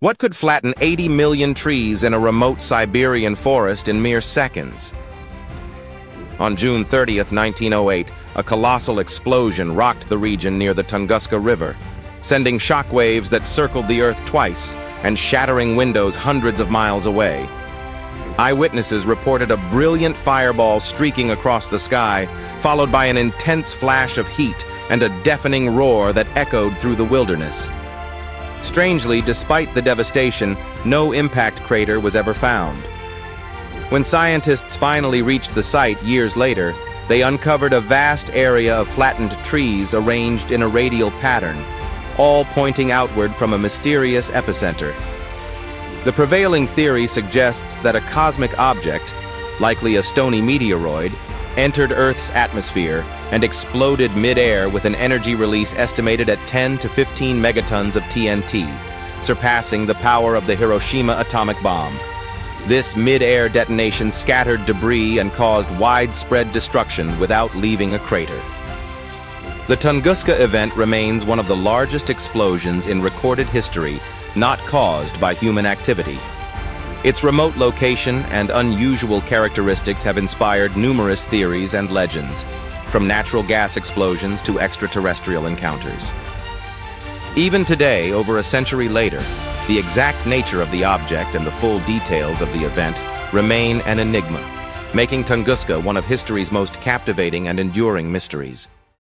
What could flatten 80 million trees in a remote Siberian forest in mere seconds? On June 30th, 1908, a colossal explosion rocked the region near the Tunguska River, sending shockwaves that circled the Earth twice and shattering windows hundreds of miles away. Eyewitnesses reported a brilliant fireball streaking across the sky, followed by an intense flash of heat and a deafening roar that echoed through the wilderness. Strangely, despite the devastation, no impact crater was ever found. When scientists finally reached the site years later, they uncovered a vast area of flattened trees arranged in a radial pattern, all pointing outward from a mysterious epicenter. The prevailing theory suggests that a cosmic object, likely a stony meteoroid, entered Earth's atmosphere and exploded mid-air with an energy release estimated at 10 to 15 megatons of TNT, surpassing the power of the Hiroshima atomic bomb. This mid-air detonation scattered debris and caused widespread destruction without leaving a crater. The Tunguska event remains one of the largest explosions in recorded history not caused by human activity. Its remote location and unusual characteristics have inspired numerous theories and legends, from natural gas explosions to extraterrestrial encounters. Even today, over a century later, the exact nature of the object and the full details of the event remain an enigma, making Tunguska one of history's most captivating and enduring mysteries.